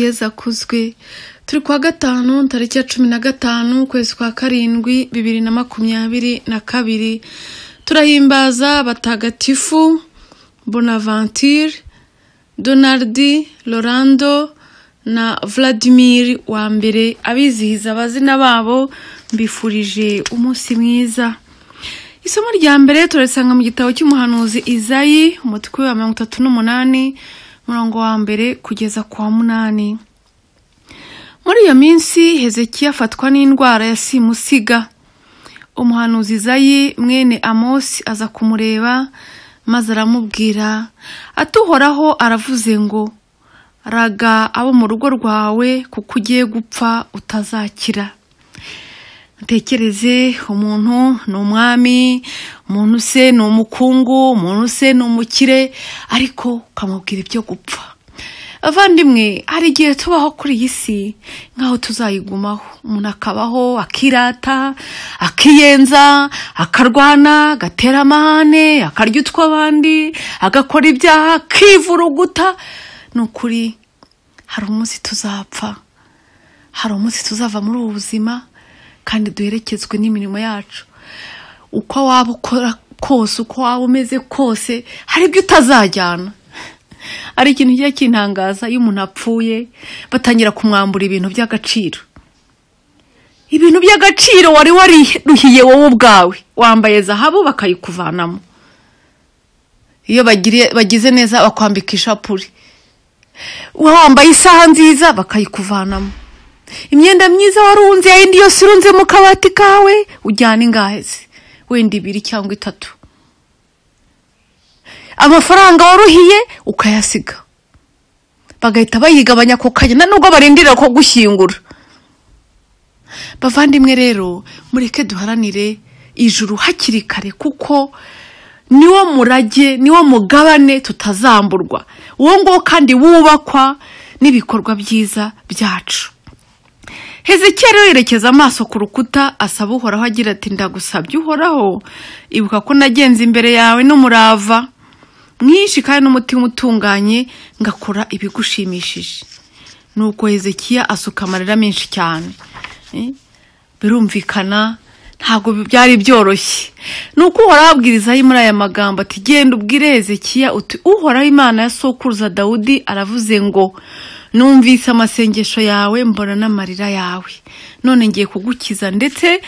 Yezu akuzwe turi kuwa gatanu tariki ya cumi na gatanu ukwezi kwa karindwi bibiri na makumyabiri na kabiri. Turahimbaza batagatifu bonaventure donaldi lorando na vladimir wa mbere. Abizihiza abazina babo mbifurije umunsi mwiza. Isomo rya mbere turarisanga mu gitabo cy'umuhanuzi izayi umutwe wa mirongo itatu n'umunani umurongo wa mbere kugeza ku wa munani. Muri iyo minsi hezekiya afatwa n'indwara ya simusiga. Umuhanuzi izayi mwene amosi aza kumureba maze aramubwira atuhoraho aravuze ngo raga abo mu rugo rwawe kuko ugiye gupfa utazakira ntekereze umuntu ni umwami umuntu se ni umukungu umuntu se ni umukire ariko ukamubwira ibyo gupfa avandimwe hari igihe tubaho kuri iyi si nk'aho tuzayigumaho. Umuntu akabaho akirata akiyenza akarwana agatera amahane akarya utw'abandi agakora ibyaha akivuruguta ni ukuri hari umunsi tuzapfa. Hari umunsi tuzava muri ubu buzima kandi duherekezwe n'imirimo yacu. Uko waba ukora kose uko waba umeze kose hari ibyo utazajyana. Hari ikintu kijya kintangaza iyo umuntu apfuye batangira kumwambura ibintu by'agaciro. Ibintu by'agaciro wari wariruhiye wowe ubwawe. Wambaye zahabu bakayikuvanamo. Iyo bagize neza bakwambika ishapure wambaye isaha nziza bakayikuvanamo. Imyenda myiza warunze yindi yose irunze mu kabati kawe ujyana ingahe se? Wenda ibiri cyangwa itatu. Amafaranga waruhiye ukayasiga. Bagahita bayigabanya ku kagenda nubwo barindira ko gushyingura. Bavandimwe rero mureke duharanire ijuru hakiri kare kuko niwo murage niwo mugabane tutazamburwa. Uwo nguwo kandi wubakwa n'ibikorwa byiza byacu. Hezekiya rero yerekeza amaso ku rukuta asaba uhoraho agira ati ndagusabye uhoraho ibuka ko nagenze imbere yawe n'umurava mwinshi kandi n'umutima utunganye ngakora ibigushimishije. Nuko hezekiya asuka amarira menshi cyane. Birumvikana ntabwo byari byoroshye. Ni uko uhoraho abwirizaho muri aya magambo ati genda ubwire hezekiya uti uhoraho imana ya sokuruza dawudi aravuze ngo numvise amasengesho yawe mbona n'amarira yawe. None ngiye kugukiza ndetse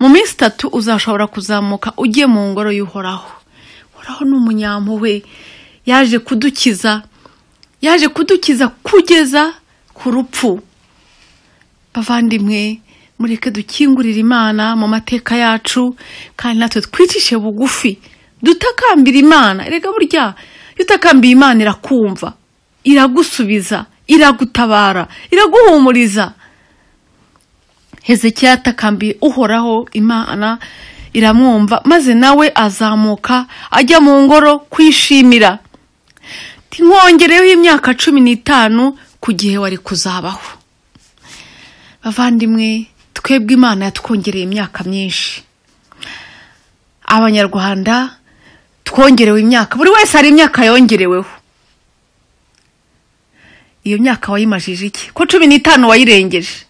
mu minsi itatu uzashobora kuzamuka ujye mu ngoro y'uhoraho. Uhoraho ni umunyampuhwe yaje kudukiza yaje kudukiza kugeza ku rupfu. Bavandimwe mureke dukingurire imana mu mateka yacu kandi natwe twicishe bugufi. Dutakambira imana. Reka burya iyo utakambiye imana irakumva iragusubiza. Iragutabara iraguhumuriza. Hezekiya yatakambiye uhoraho imana iramwumva maze nawe azamuka ajya mu ngoro kwishimira. Ntimwongereho imyaka cumi n'itanu ku gihe wari kuzabaho. Bavandimwe twebwe imana yatwongereye imyaka myinshi. Abanyarwanda twongerewe imyaka. Buri wese hari imyaka yongereweho. Iyo myaka wayimajije iki? Ko cumi n'itanu wayirengeje.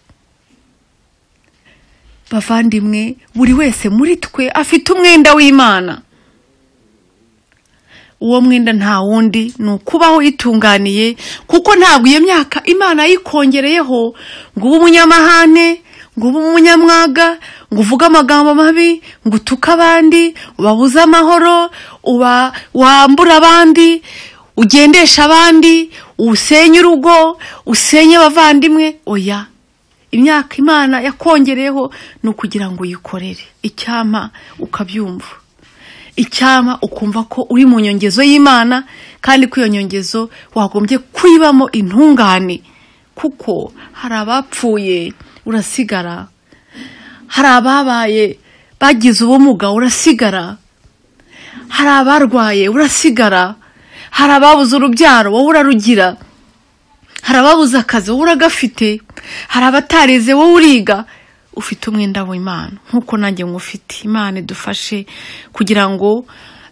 Bavandimwe buri wese muri twe afite umwenda w'imana. Uwo mwenda nta wundi ni ukubaho yitunganiye kuko ntabwo iyo myaka imana yikongereyeho ngo ube umunyamahane ngo ube umunyamwaga ngo uvuge amagambo mabi ngo utuke abandi ubabuze amahoro wambura abandi ugendesha abandi usenye urugo usenye abavandimwe. Oya imyaka imana yakongereyeho ni ukugira ngo uyikorere. Icyama ukabyumva. Icyama ukumva ko uri mu nyongezo y'imana kandi ko iyo nyongezo wagombye kwibamo intungane kuko hari abapfuye urasigara. Hari ababaye bagize ubumuga urasigara. Hari abarwaye urasigara. Hari ababuze urubyaro wowe urarugira. Hari ababuze akazi wowe uragafite. Hari abatarize wowe uriga. Ufite umwenda w'imana. Nk'uko nanjye ngufite. Imana idufashe kugira ngo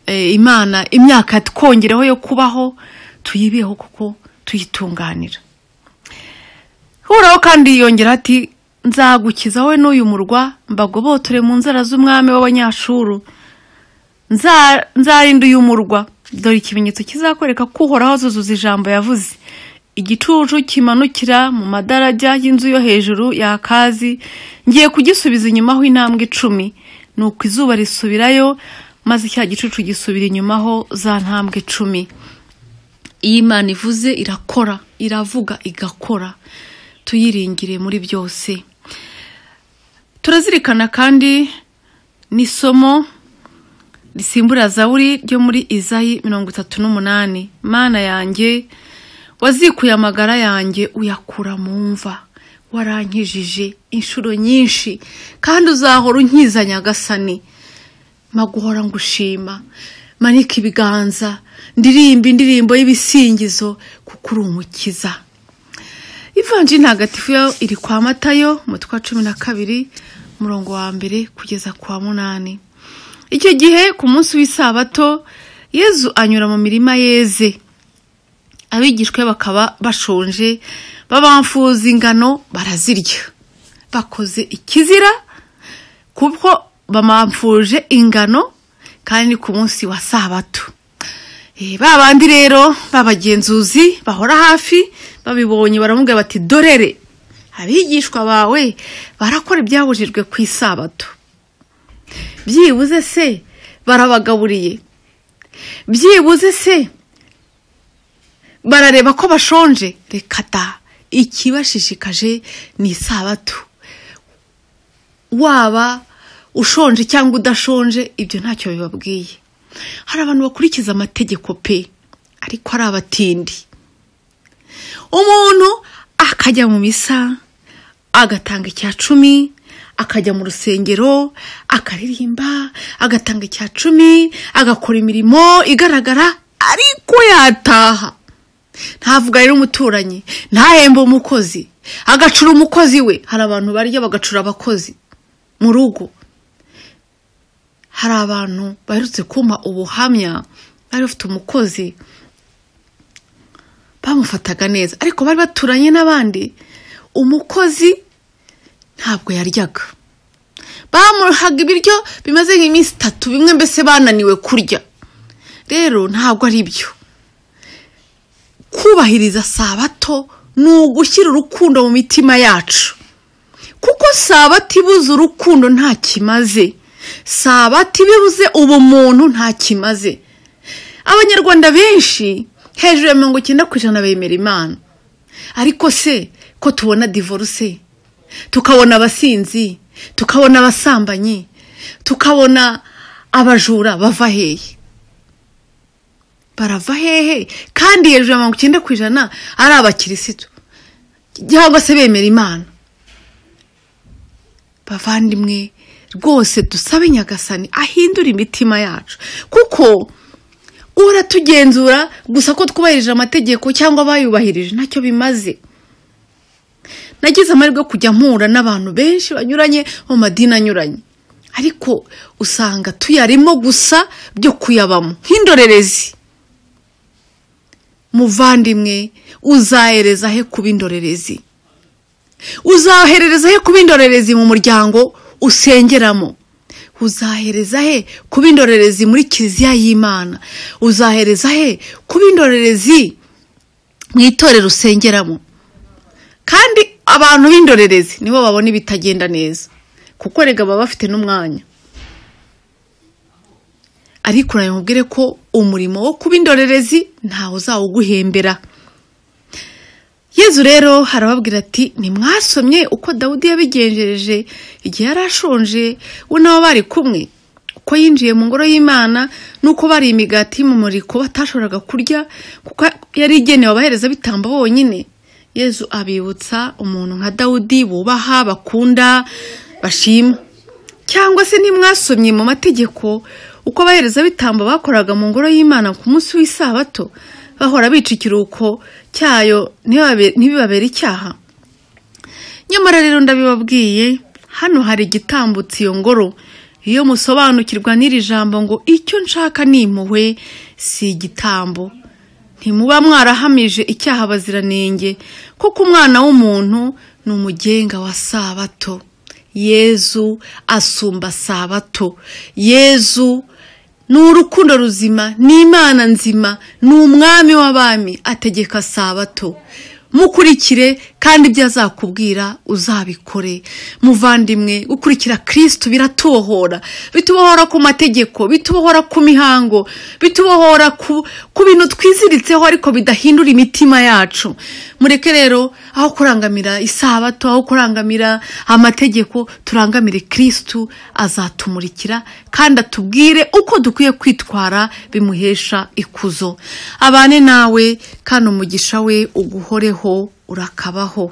imana imyaka twongereho yo kubaho tuyibeho kuko tuyitunganira. Uhoraho kandi yongera ati nzagukiza wowe n'uyu murwa mbagobotore mu nzara z'umwami w'abanyashuru. Nza- nzarinda uyu murwa. Dore ikimenyetso kizakwereka ko uhoraho azuzuza ijambo yavuze. Igicucu kimanukira mu madarajya y'inzu yo hejuru ya akazi ngiye kugisubiza inyumaho intambwe icumi. Nuko izuba risubirayo maze cya gicucu gisubira inyumaho za ntambwe icumi. Iyo imana ivuze irakora iravuga igakora. Tuyiringire muri byose. Turazirikana kandi n'isomo risimbura zaburi ryo muri izayi mirongo itatu n'umunani. Mana yanjye wazikuye amagara yanjye uyakura mu mva. Warankijije inshuro nyinshi kandi uzahora unkiza nyagasani. Maguhora ngushima. Manika ibiganza ndirimba indirimbo y'ibisingizo kuko uri umukiza. Ivanjiri ntagatifu yo iri kwa matayo umutwe wa cumi na kabiri umurongo wa mbere kugeza ku wa munani. Icyo gihe ku munsi w'isabato yezu anyura mu mirima yeze. Abigishwa be bakaba bashonje babamfuza ingano barazirya. Bakoze ikizira kuko bamamfuje ingano kandi ku munsi wa sabato. Eh, ba bandi rero b'abagenzuzi bahora hafi babibonye baramubwira bati dorere. Abigishwa bawe barakora ibyabujijwe ku isabato. Byibuze se barabagaburiye. Byibuze se barareba ko bashonje. Reka da ikibashishikaje ni isabato waba ushonje cyangwa udashonje ibyo ntacyo bibabwiye. Hari abantu bakurikiza amategeko pe ariko ari abatindi. Umuntu akajya mu misa agatanga icya cumi akajya mu rusengero akaririmba agatanga icya cumi agakora imirimo igaragara ariko yataha. Ntavuga rero umuturanyi ntahembe umukozi. Agacura umukozi we. Hari abantu barya bagacura abakozi mu rugo. Hari abantu baherutse kumpa ubuhamya bari bafite umukozi. Bamufataga neza. Ariko bari baturanye n'abandi. Umukozi ntabwo yaryaga. Bamuhaga ibiryo bimaze nk'iminsi itatu bimwe mbese bananiwe kurya. Rero ntabwo ari byo. Kubahiriza sabato ni ugushyira urukundo mu mitima yacu. Kuko sabato ibuze urukundo nta kimaze. Sabato ibibuze ubumuntu nta kimaze. Abanyarwanda benshi hejuru ya mirongo icyenda ku ijana bemera imana. Ariko se ko tubona divorce? Tukabona abasinzi tukabona abasambanyi tukabona abajura bava hehe. Barava hehe. Kandi hejuru ya mirongo icyenda ku ijana ari abakirisitu. Cyangwa se bemera imana. Bavandimwe rwose dusabe nyagasani ahindura imitima yacu. Kuko uhora tugenzura gusa ko twubahirije amategeko cyangwa abayubahirije ntacyo bimaze. Nagize amahirwe yo kujya mpura n'abantu benshi banyuranye mu madini anyuranye. Ariko usanga tuyarimo gusa byo kuyabamo. Nk'indorerezi. Muvandimwe uzahereza he kuba indorerezi? Uzahereza he kuba indorerezi mu muryango usengeramo? Uzahereza he kuba indorerezi muri kiliziya y'imana? Uzahereza he kuba indorerezi mu itorero usengeramo? Kandi abantu b'indorerezi nibo babona ibitagenda neza. Kuko rega baba bafite n'umwanya. Ariko mubwire ko umurimo wo kuba indorerezi ntawe uzawuguhembera. Yezu rero harababwira ati ntimwasomye uko dawudi yabigenjereje igihe yari ashonje we nabo bari kumwe. Uko yinjiye mu ngoro y'imana n'uko bari imigati y'umumuriko batashoboraga kurya kuko yari igenewe abaherezabitambo bonyine. Yezu abibutsa umuntu nka dawudi bubaha bakunda bashima. Cyangwa se ntimwasomye mu mategeko uko abaherezabitambo bakoraga mu ngoro y'imana ku munsi w'isabato bahora bica ikiruhuko cyayo ntibibabere icyaha. Nyamara rero ndabibabwiye hano hari igitambutse iyo ngoro. Iyo musobanukirwa n'iri jambo ngo icyo nshaka ni impuhwe si igitambo. Ntimuba mwarahamije icyaha abaziranenge kuko umwana w'umuntu ni umugenga wa sabato. Yezu asumba sabato. Yezu ni urukundo ruzima ni imana nzima ni umwami w'abami ategeka sabato. Mukurikire kandi ibyo azakubwira uzabikore. Muvandimwe gukurikira kirisitu biratubohora. Bitubohora ku mategeko bitubohora ku mihango bitubohora ku bintu twiziritseho ariko bidahindura imitima yacu. Mureke rero aho kurangamira isabato aho kurangamira amategeko turangamire kirisitu azatumurikira kandi atubwire uko dukwiye kwitwara bimuhesha ikuzo. Abane nawe kandi umugisha we uguhoreho urakabaho.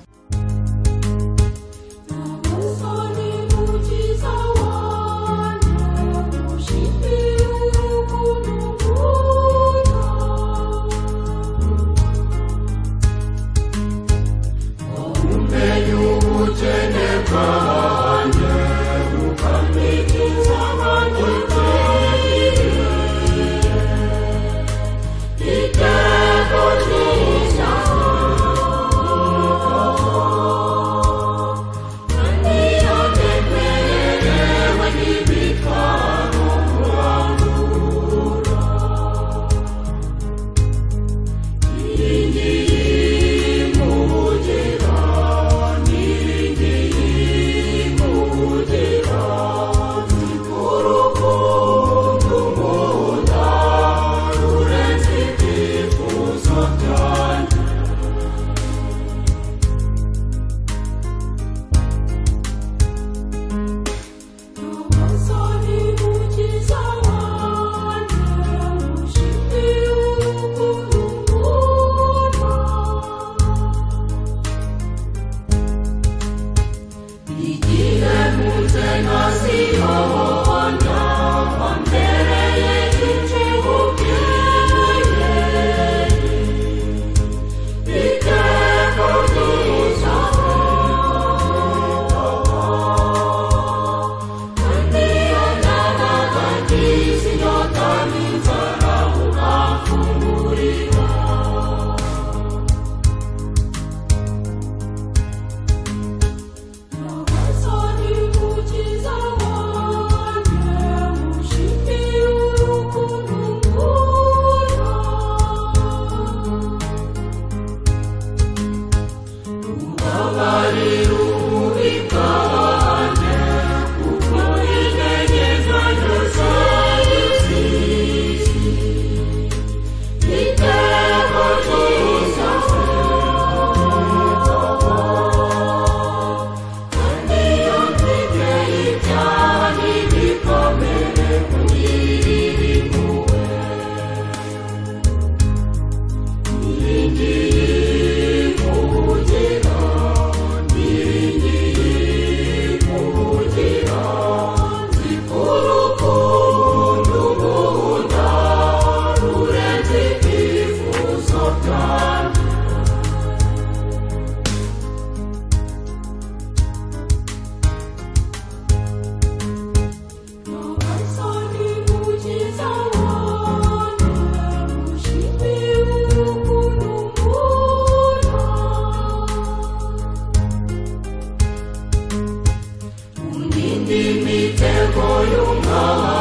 拥抱